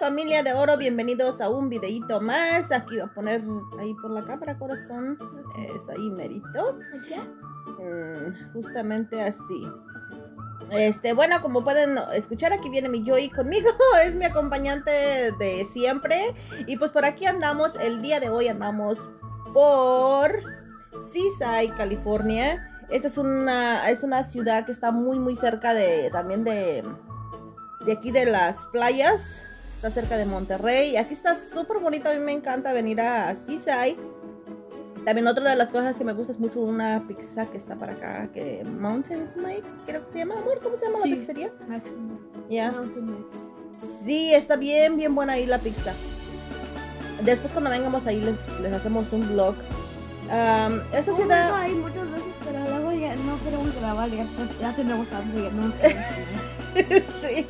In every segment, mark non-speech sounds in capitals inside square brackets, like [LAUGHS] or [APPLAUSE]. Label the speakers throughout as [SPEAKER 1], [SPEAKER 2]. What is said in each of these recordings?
[SPEAKER 1] familia de oro, bienvenidos a un videito más. Aquí voy a poner ahí por la cámara, corazón. Es ahí merito. Mm, justamente así. Este, bueno, como pueden escuchar, aquí viene mi Joy conmigo, [LAUGHS] es mi acompañante de siempre. Y pues por aquí andamos, el día de hoy andamos por Seaside, California. Esta es una, es una ciudad que está muy, muy cerca de, también de, de aquí de las playas. Está cerca de Monterrey. Aquí está súper bonito. A mí me encanta venir a Seaside. También otra de las cosas que me gusta es mucho una pizza que está para acá, que Mountains Mike, creo que se llama, amor, ¿cómo se llama la pizzería? Ya.
[SPEAKER 2] Mountain Mix.
[SPEAKER 1] Sí, está bien, bien buena ahí la pizza. Después cuando vengamos ahí les, les hacemos un vlog. Um, esta ciudad...
[SPEAKER 2] ido ahí muchas grabar, ya, pues, ya tenemos hambre, ya no nos [LAUGHS]
[SPEAKER 1] sí,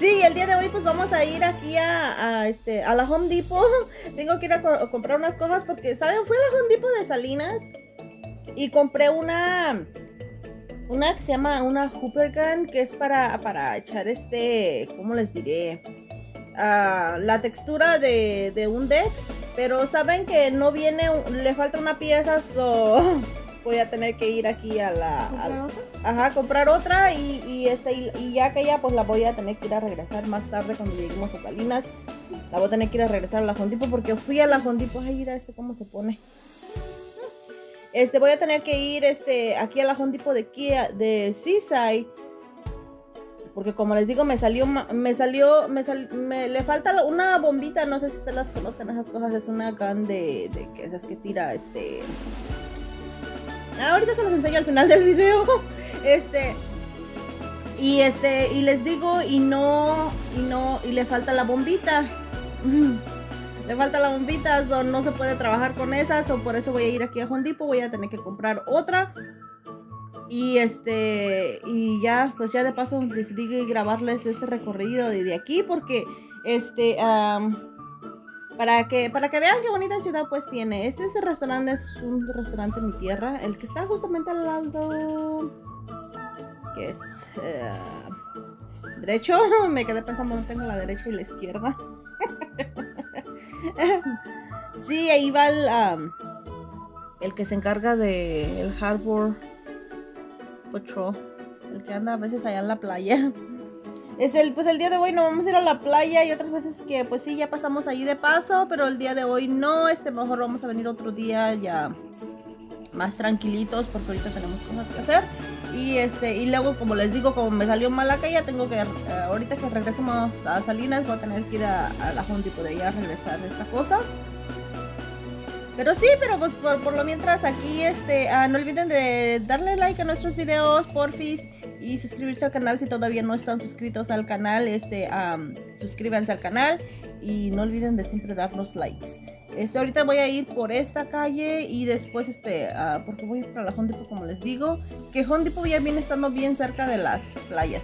[SPEAKER 1] sí, el día de hoy pues vamos a ir aquí a, a, este, a la Home Depot. Tengo que ir a, co- a comprar unas cosas porque, ¿saben? Fui a la Home Depot de Salinas y compré una, una que se llama una Hooper Gun, que es para, para echar este, ¿cómo les diré? Ah, la textura de, de un deck. Pero saben que no viene, le falta una pieza, so voy a tener que ir aquí a la... Ajá, comprar otra y, y, este, y, y ya que ya pues la voy a tener que ir a regresar más tarde cuando lleguemos a Salinas. La voy a tener que ir a regresar a la Hondipo porque fui a la Hondipo. Ay, mira este cómo se pone. Este, voy a tener que ir este, aquí a la Hondipo de Kia, de Seaside. Porque como les digo, me salió, me salió, me, sal- me- le falta una bombita, no sé si ustedes las conozcan, esas cosas, es una gun de, de que esas que tira, este... Ah, ahorita se los enseño al final del video. Este. Y este. Y les digo. Y no. Y no. Y le falta la bombita. [LAUGHS] Le falta la bombita. so no se puede trabajar con esas. O por eso voy a ir aquí a Hondipo. Voy a tener que comprar otra. Y este. Y ya. Pues ya de paso decidí grabarles este recorrido de, de aquí. Porque. Este. am, para que, para que vean qué bonita ciudad pues tiene. Este, este restaurante es un restaurante en mi tierra. El que está justamente al lado. Que es. eh, derecho. [LAUGHS] Me quedé pensando no tengo la derecha y la izquierda. [LAUGHS] sí, ahí va el. el que se encarga de el Harbor Patrol. El que anda a veces allá en la playa. [LAUGHS] Es el, pues el día de hoy no vamos a ir a la playa y otras veces que pues sí, ya pasamos ahí de paso, pero el día de hoy no, este mejor vamos a venir otro día ya más tranquilitos porque ahorita tenemos cosas que hacer. Y este, y luego como les digo, como me salió mal la calle, tengo que, eh, ahorita que regresemos a Salinas, voy a tener que ir a, a la Home Depot de allá a regresar esta cosa. Pero sí, pero pues por, por lo mientras aquí, este, ah, no olviden de darle like a nuestros videos, porfis, y suscribirse al canal si todavía no están suscritos al canal, este, suscríbanse al canal y no olviden de siempre darnos likes. Este, ahorita voy a ir por esta calle y después, este, ah, porque voy a ir para la Hondipo como les digo, que Hondipo ya viene estando bien cerca de las playas.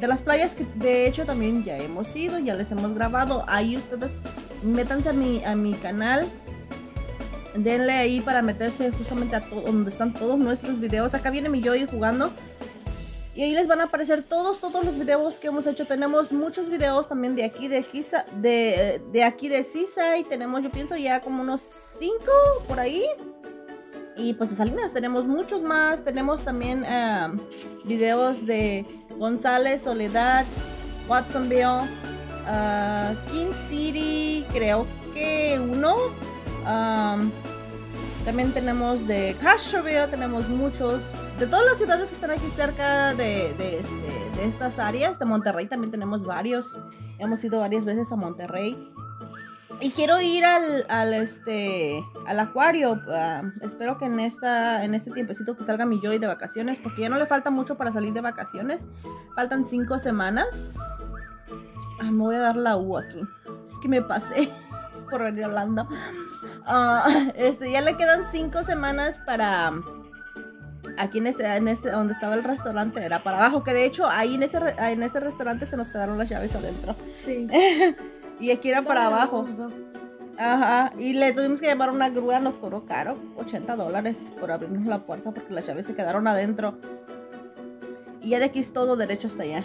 [SPEAKER 1] De las playas que de hecho también ya hemos ido, ya les hemos grabado. Ahí ustedes métanse a mi, a mi canal denle ahí para meterse justamente a donde están todos nuestros videos. Acá viene mi Joy jugando. Y ahí les van a aparecer todos, todos los videos que hemos hecho. Tenemos muchos videos también de aquí, de aquí, de, de aquí de Sisa. Y tenemos, yo pienso, ya como unos 5 por ahí. Y pues de Salinas tenemos muchos más. Tenemos también eh, videos de González, Soledad, Watsonville, ah, King City, creo que uno. Am, también tenemos de Castroville, tenemos muchos. De todas las ciudades que están aquí cerca de, este- de estas áreas, de Monterrey también tenemos varios. Hemos ido varias veces a Monterrey. Y quiero ir al, al, este, al acuario. ah, espero que en, esta, en este tiempecito que salga mi Joy de vacaciones, porque ya no le falta mucho para salir de vacaciones. Faltan cinco semanas. Ah, me voy a dar la U aquí. Es que me pasé [LAUGHS] por venir hablando. Ah, [LAUGHS] este, ya le quedan cinco semanas para aquí en este, en este, donde estaba el restaurante, era para abajo, que de hecho ahí en ese, en ese restaurante se nos quedaron las llaves adentro.
[SPEAKER 2] Sí. [LAUGHS]
[SPEAKER 1] Y aquí era para abajo. Ajá, y le tuvimos que llamar a una grúa, nos cobró caro, 80 dólares por abrirnos la puerta porque las llaves se quedaron adentro. Y ya de aquí es todo derecho hasta allá.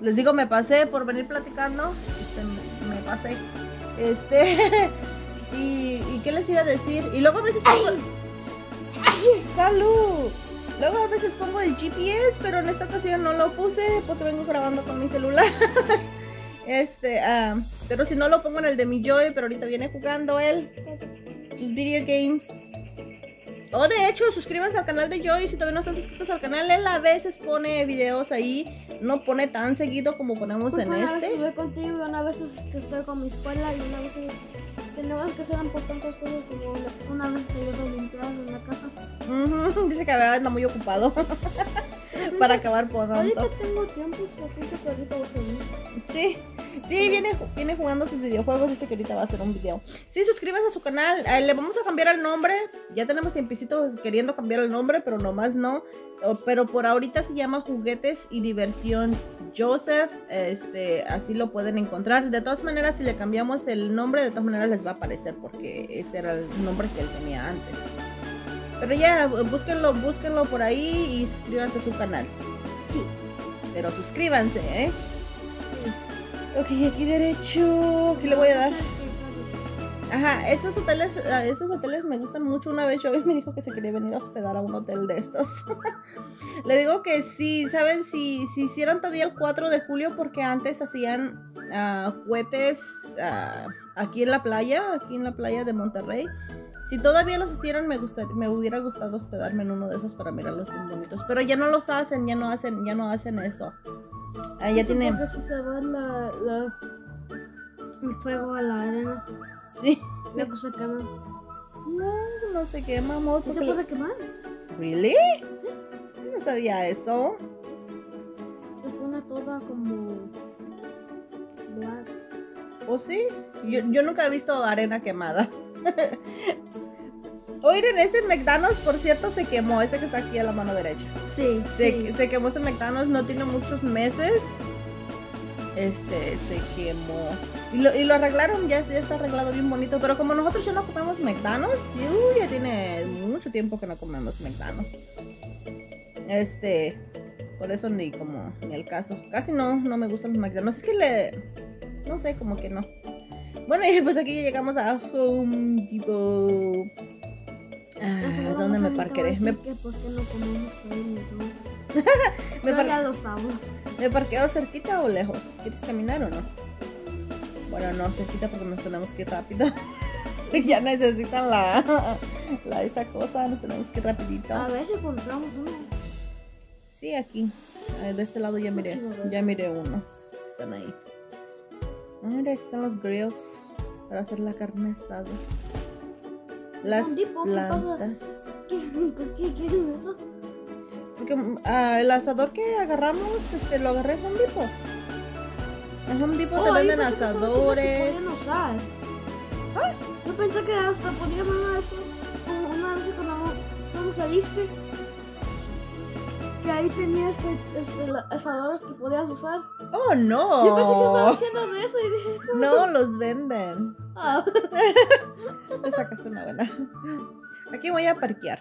[SPEAKER 1] Les digo, me pasé por venir platicando. Este, me, me pasé. Este. [LAUGHS] y, y qué les iba a decir. Y luego a veces pongo. ¡Salud! Luego a veces pongo el GPS, pero en esta ocasión no lo puse porque vengo grabando con mi celular. [LAUGHS] este, ah, pero si no lo pongo en el de mi Joy, pero ahorita viene jugando él sus video games. O de hecho, suscríbanse al canal de Joy si todavía no están suscritos al canal. Él a veces pone videos ahí, no pone tan seguido como ponemos
[SPEAKER 2] Porque
[SPEAKER 1] en
[SPEAKER 2] una vez
[SPEAKER 1] este.
[SPEAKER 2] estuve contigo y una vez que estoy con mi escuela y una vez tenemos que hacer importantes cosas como una vez que yo limpiar en la casa.
[SPEAKER 1] Ujú, [LAUGHS] Dice que a veces anda muy ocupado [LAUGHS] para acabar pronto.
[SPEAKER 2] Ahorita tengo tiempo, perrito va a.
[SPEAKER 1] Sí, sí, viene, viene jugando sus videojuegos. Dice que ahorita va a hacer un video. Sí, suscríbase a su canal. eh, le vamos a cambiar el nombre. Ya tenemos tiempecito queriendo cambiar el nombre, pero nomás no. Pero por ahorita se llama Juguetes y Diversión Joseph. Este, así lo pueden encontrar. De todas maneras, si le cambiamos el nombre, de todas maneras les va a aparecer porque ese era el nombre que él tenía antes. Pero ya, búsquenlo, búsquenlo por ahí y suscríbanse a su canal.
[SPEAKER 2] Sí.
[SPEAKER 1] Pero suscríbanse, ¿eh? Ok, aquí derecho. ¿Qué le voy a dar? Ajá, esos hoteles, ah, esos hoteles me gustan mucho. Una vez Joey me dijo que se quería venir a hospedar a un hotel de estos. [LAUGHS] Le digo que sí, ¿saben? Si, si hicieran todavía el 4 de julio, porque antes hacían ah, cohetes ah, aquí en la playa, aquí en la playa de Monterrey. Si todavía los hicieran, me gustaría, me hubiera gustado hospedarme en uno de esos para mirarlos bien bonitos. Pero ya no los hacen, ya no hacen, ya no hacen eso. Ah, ya tiene.
[SPEAKER 2] Porque si se va la, la, el fuego a la arena,
[SPEAKER 1] Sí.
[SPEAKER 2] luego se quema.
[SPEAKER 1] No, no qué, vamos.
[SPEAKER 2] ¿Sí se puede quemar?
[SPEAKER 1] ¿Really? No sabía eso.
[SPEAKER 2] Se pone toda como black.
[SPEAKER 1] ¿O sí? Yo, yo nunca he visto arena quemada. [LAUGHS] Oigan, este McDonald's, por cierto, se quemó. Este que está aquí a la mano derecha.
[SPEAKER 2] Sí,
[SPEAKER 1] Se,
[SPEAKER 2] sí.
[SPEAKER 1] se quemó ese McDonald's, no tiene muchos meses. Este, se quemó. Y lo, y lo arreglaron, ya, ya está arreglado bien bonito. Pero como nosotros ya no comemos McDonald's, uy, ya tiene mucho tiempo que no comemos McDonald's. Este, por eso ni como, ni el caso. Casi no, no me gustan los McDonald's. Es que le, no sé, como que no. Bueno, [LAUGHS] y pues aquí ya llegamos a Home Depot. Ah, ¿Dónde me parqueré? Me,
[SPEAKER 2] ¿Por qué no comemos ahí entonces? [LAUGHS]
[SPEAKER 1] me par-
[SPEAKER 2] ya lo.
[SPEAKER 1] ¿Me parqueo cerquita o lejos? ¿Quieres caminar o no? Bueno, no, cerquita porque nos tenemos que ir rápido. [LAUGHS] ya necesitan la, [LAUGHS] la esa cosa, nos tenemos que ir rapidito.
[SPEAKER 2] A ver si encontramos uno.
[SPEAKER 1] Sí, aquí. De este lado ya miré. Ya miré unos. Están ahí. Ah, mira, están los grills para hacer la carne asada. Las
[SPEAKER 2] Home Depot, ¿qué pasa?
[SPEAKER 1] plantas.
[SPEAKER 2] ¿Qué? ¿Por qué quieren eso?
[SPEAKER 1] Porque ah, el asador que agarramos, este, lo agarré en Home Depot. En Home Depot te
[SPEAKER 2] Oh, yo
[SPEAKER 1] venden asadores.
[SPEAKER 2] que usar. Yo pensé que hasta poníamos una una vez cuando fuimos a Easter, que ahí tenía este, este, asadores que podías usar.
[SPEAKER 1] Oh, no.
[SPEAKER 2] Yo pensé que estaba haciendo de eso y dije,
[SPEAKER 1] No, los venden.
[SPEAKER 2] ah, [LAUGHS]
[SPEAKER 1] Te sacaste una buena. Aquí voy a parquear.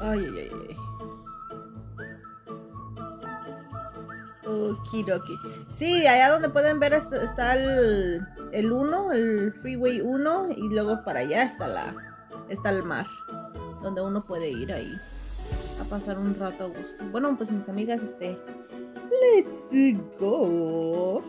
[SPEAKER 1] Ay, ay, ay, ay. Okidoki. Sí, allá donde pueden ver est- está el, el 1, el Freeway 1, y luego para allá está la está el mar, donde uno puede ir ahí a pasar un rato a gusto. Bueno, pues mis amigas, este, let's go.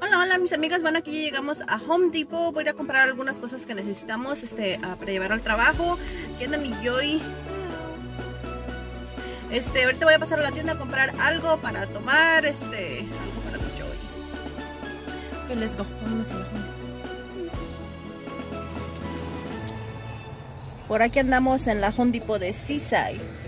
[SPEAKER 1] Hola, hola mis amigas, bueno aquí ya llegamos a Home Depot, voy a ir a comprar algunas cosas que necesitamos este, ah, para llevar al trabajo. Aquí anda mi Joy. Este, ahorita voy a pasar a la tienda a comprar algo para tomar, este, algo para mi Joy. Ok, let's go, vámonos a la Home Por aquí andamos en la Home de Seaside.